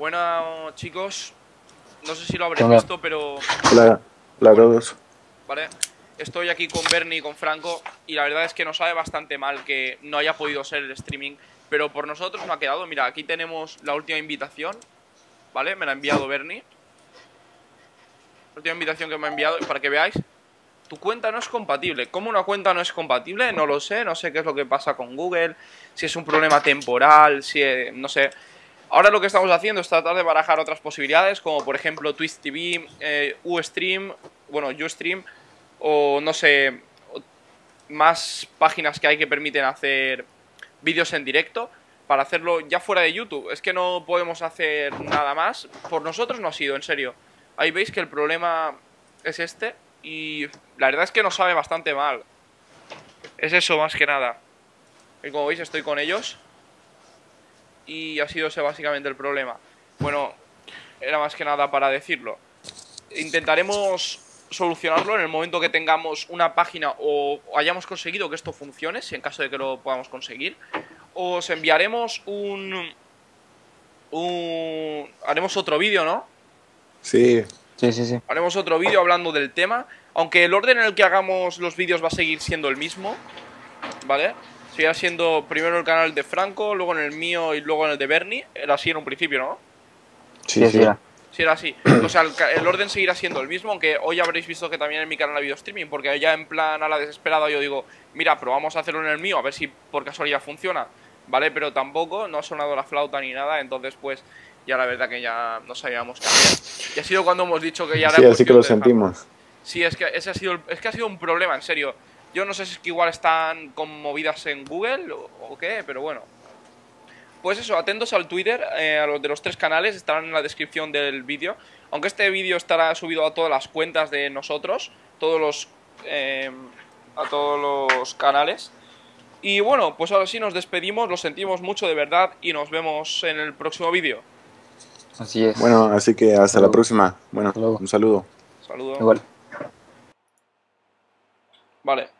Bueno, chicos, no sé si lo habréis visto, pero... Hola, hola a todos. Vale, estoy aquí con Bernie y con Franco y la verdad es que nos sabe bastante mal que no haya podido ser el streaming, pero por nosotros no ha quedado. Mira, aquí tenemos la última invitación, ¿vale? Me la ha enviado Bernie. La última invitación que me ha enviado para que veáis. Tu cuenta no es compatible. ¿Cómo una cuenta no es compatible? No lo sé, no sé qué es lo que pasa con Google, si es un problema temporal, si... no sé... Ahora lo que estamos haciendo es tratar de barajar otras posibilidades, como por ejemplo Twitch TV, eh, Ustream, bueno, Ustream, o no sé, más páginas que hay que permiten hacer vídeos en directo para hacerlo ya fuera de YouTube. Es que no podemos hacer nada más. Por nosotros no ha sido, en serio. Ahí veis que el problema es este y la verdad es que nos sabe bastante mal. Es eso más que nada. Y como veis estoy con ellos y ha sido ese básicamente el problema. Bueno, era más que nada para decirlo. Intentaremos solucionarlo en el momento que tengamos una página o hayamos conseguido que esto funcione, si en caso de que lo podamos conseguir. Os enviaremos un... un haremos otro vídeo, ¿no? Sí. Sí, sí, sí. Haremos otro vídeo hablando del tema. Aunque el orden en el que hagamos los vídeos va a seguir siendo el mismo. ¿Vale? Seguirá siendo primero el canal de Franco, luego en el mío y luego en el de Bernie. Era así en un principio, ¿no? Sí, sí. Sí, era así. O sea, el, orden seguirá siendo el mismo, aunque hoy habréis visto que también en mi canal ha habido streaming, porque ya en plan a la desesperada yo digo, mira, pero vamos a hacerlo en el mío, a ver si por casualidad funciona, ¿vale? Pero tampoco, no ha sonado la flauta ni nada, entonces pues ya la verdad que ya no sabíamos qué hacer. Y ha sido cuando hemos dicho que ya... Sí, así que lo sentimos. Sí, es que, ese ha sido, es que ha sido un problema, en serio. Yo no sé si es que igual están conmovidas en Google o, qué, pero bueno. Pues eso, atentos al Twitter, eh, a los de los tres canales, estarán en la descripción del vídeo. Aunque este vídeo estará subido a todas las cuentas de nosotros, todos los, eh, a todos los canales. Y bueno, pues ahora sí nos despedimos, lo sentimos mucho de verdad y nos vemos en el próximo vídeo. Así es. Bueno, así que hasta la próxima. Bueno, un saludo. Saludo. Igual. Vale.